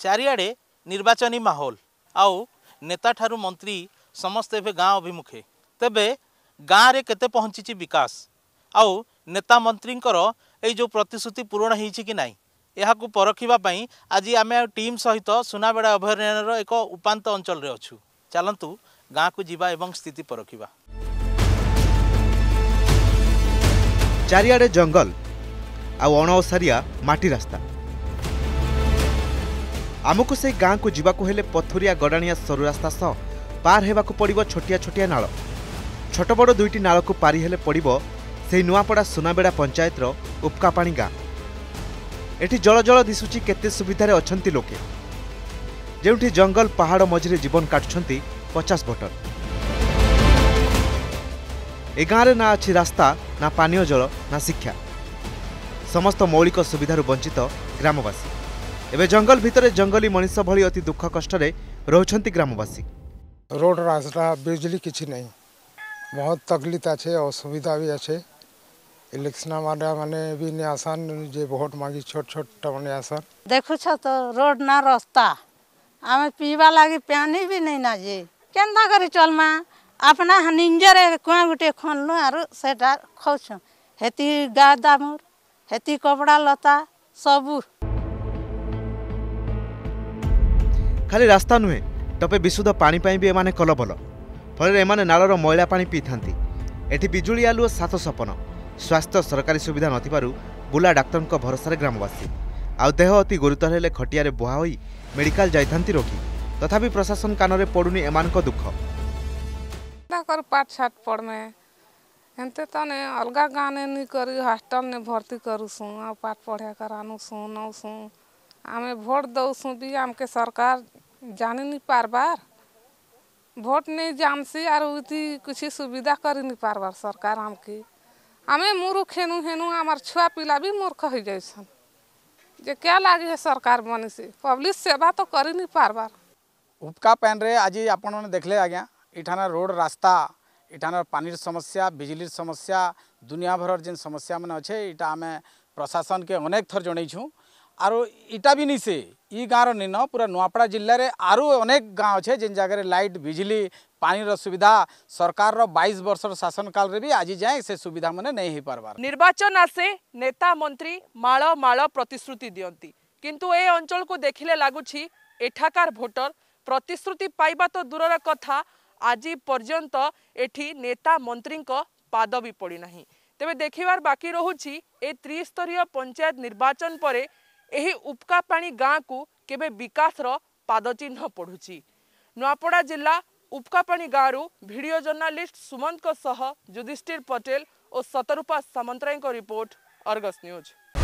ଚାରିଆଡ଼େ ନିର୍ବାଚନୀ ମାହୋଲ। ଆଉ ନେତାଠାରୁ ମନ୍ତ୍ରୀ ସମସ୍ତେ ଏବେ ଗାଁ ଅଭିମୁଖେ। ତେବେ ଗାଁରେ କେତେ ପହଞ୍ଚିଛି ବିକାଶ? ଆଉ ନେତା ମନ୍ତ୍ରୀଙ୍କର ଏଇ ଯେଉଁ ପ୍ରତିଶ୍ରୁତି ପୂରଣ ହେଇଛି କି ନାହିଁ ଏହାକୁ ପରଖିବା ପାଇଁ ଆଜି ଆମେ ଟିମ୍ ସହିତ ସୁନାବେଡ଼ା ଅଭୟାରଣ୍ୟର ଏକ ଉପାନ୍ତ ଅଞ୍ଚଳରେ ଅଛୁ। ଚାଲନ୍ତୁ ଗାଁକୁ ଯିବା ଏବଂ ସ୍ଥିତି ପରଖିବା। ଚାରିଆଡ଼େ ଜଙ୍ଗଲ ଆଉ ଅଣଓସାରିଆ ମାଟି ରାସ୍ତା। ଆମକୁ ସେଇ ଗାଁକୁ ଯିବାକୁ ହେଲେ ପଥୁରିଆ ଗଡ଼ାଣିଆ ସରୁ ରାସ୍ତା ସହ ପାର ହେବାକୁ ପଡ଼ିବ ଛୋଟିଆ ଛୋଟିଆ ନାଳ। ଛୋଟ ବଡ଼ ଦୁଇଟି ନାଳକୁ ପାରି ହେଲେ ପଡ଼ିବ ସେହି ନୂଆପଡ଼ା ସୁନାବେଡ଼ା ପଞ୍ଚାୟତର ଉପକାପାଣି ଗାଁ। ଏଠି ଜଳ ଜଳ ଦିଶୁଛି କେତେ ସୁବିଧାରେ ଅଛନ୍ତି ଲୋକେ। ଯେଉଁଠି ଜଙ୍ଗଲ ପାହାଡ଼ ମଝିରେ ଜୀବନ କାଟୁଛନ୍ତି ପଚାଶ ଭୋଟର ଏ ଗାଁରେ ନା ଅଛି ରାସ୍ତା ନା ପାନୀୟ ଜଳ ନା ଶିକ୍ଷା। ସମସ୍ତ ମୌଳିକ ସୁବିଧାରୁ ବଞ୍ଚିତ ଗ୍ରାମବାସୀ। ଏବେ ଜଙ୍ଗଲ ଭିତରେ ଜଙ୍ଗଲୀ ମଣିଷ ଭଳି ଅତି ଦୁଃଖ କଷ୍ଟରେ ରହୁଛନ୍ତି ଗ୍ରାମବାସୀ ରୋଡ଼ ରାସ୍ତା ବିଜୁଳି କିଛି ନାହିଁ ବହୁତ ତକଲିଫ ଅଛେ ଅସୁବିଧା ବି ଅଛେ ଇଲେକ୍ସନ ମାନେ ବି ନି ଆସନ୍ ଯେ ଭୋଟ ମାଗି ଛୋଟ ଛୋଟଟା ମାନେ ଆସନ୍ ଦେଖୁଛ ତ ରୋଡ଼ ନା ରାସ୍ତା ଆମେ ପିଇବା ଲାଗି ପାଣି ବି ନେଇ ନା ଯେ କେନ୍ତା କରି ଚଲମା আপনা নিজরে কুয়া গোটে খনলু আর সেটা খাওছু হেতি গা দামুর হেতি কপড়া লতা সবুর ଖାଲି ରାସ୍ତା ନୁହେଁ ତପେ ବିଶୁଦ୍ଧ ପାଣି ପାଇଁ ବି ଏମାନେ କଲବଲ। ଫଳରେ ଏମାନେ ନାଳର ମଇଳା ପାଣି ପିଇଥାନ୍ତି। ଏଠି ବିଜୁଳି ଆଲୁଅ ସାତ ସପନ। ସ୍ୱାସ୍ଥ୍ୟ ସରକାରୀ ସୁବିଧା ନଥିବାରୁ ବୁଲା ଡାକ୍ତରଙ୍କ ଭରସାରେ ଗ୍ରାମବାସୀ। ଆଉ ଦେହ ଅତି ଗୁରୁତର ହେଲେ ଖଟିଆରେ ବୁହା ହୋଇ ମେଡିକାଲ ଯାଇଥାନ୍ତି ରୋଗୀ। ତଥାପି ପ୍ରଶାସନ କାନରେ ପଡ଼ୁନି ଏମାନଙ୍କ ଦୁଃଖ। ପାଠ ସାଠ ପଢ଼ମେ। ଏମିତି ଅଲଗା ଗାଁ କରି ହଷ୍ଟେଲ ନେ ଭର୍ତ୍ତି କରୁସୁଁ ଆଉ ପାଠ ପଢ଼ିଆ କର ନଉସୁଁ। आमे भोट दौसू भी आमके सरकार जानी नी पारबार भोट नहीं जानसी आर उती कुछ सुविधा करी नी पारबार सरकार आमके। आमे मूर्ख हेनु हेनु, आमार छुआ पिला भी मूर्ख हो जाइसन जे क्या लागे है सरकार बनी से? पब्लिक सेवा तो करी नी पारबार उपका पैनरे आज आपण देखले आज्ञा इठाना रोड रास्ता, इठाना पानी समस्या बिजली समस्या, दुनिया भर जेन समस्या मैंने अच्छे इटा आम प्रशासन के अनेक थर जनईछू ଆରୁ ଇଟା ବି ନିସେ ଇ ଗାଁର ନିନ ପୁରା ନୂଆପଡ଼ା ଜିଲ୍ଲାରେ ଆରୁ ଅନେକ ଗାଁ ଅଛେ ଯେନ୍ ଜାଗାରେ ଲାଇଟ୍ ବିଜୁଳି ପାଣିର ସୁବିଧା ସରକାରର ବାଇଶ ବର୍ଷର ଶାସନ କାଳରେ ବି ଆଜି ଯାଏଁ ସେ ସୁବିଧା ମାନେ ନେଇ ହେଇପାରବାର ନିର୍ବାଚନ ଆସେ ନେତା ମନ୍ତ୍ରୀ ମାଳ ମାଳ ପ୍ରତିଶ୍ରୁତି ଦିଅନ୍ତି କିନ୍ତୁ ଏ ଅଞ୍ଚଳକୁ ଦେଖିଲେ ଲାଗୁଛି ଏଠାକାର ଭୋଟର ପ୍ରତିଶ୍ରୁତି ପାଇବା ତ ଦୂରର କଥା ଆଜି ପର୍ଯ୍ୟନ୍ତ ଏଠି ନେତା ମନ୍ତ୍ରୀଙ୍କ ପାଦ ବି ପଡ଼ିନାହିଁ ତେବେ ଦେଖିବାର ବାକି ରହୁଛି ଏ ତ୍ରିସ୍ତରୀୟ ପଞ୍ଚାୟତ ନିର୍ବାଚନ ପରେ ଏହି ଉପକାପାଣି ଗାଁକୁ କେବେ ବିକାଶର ପାଦଚିହ୍ନ ପଡ଼ୁଛି ନୂଆପଡ଼ା ଜିଲ୍ଲା ଉପକାପାଣି ଗାଁରୁ ଭିଡ଼ିଓ ଜର୍ଣ୍ଣାଲିଷ୍ଟ ସୁମନ୍ତଙ୍କ ସହ ଯୁଧିଷ୍ଠିର ପଟେଲ ଓ ସତରୂପା ସାମନ୍ତରାୟଙ୍କ ରିପୋର୍ଟ ଅର୍ଗସ୍ ନ୍ୟୁଜ୍।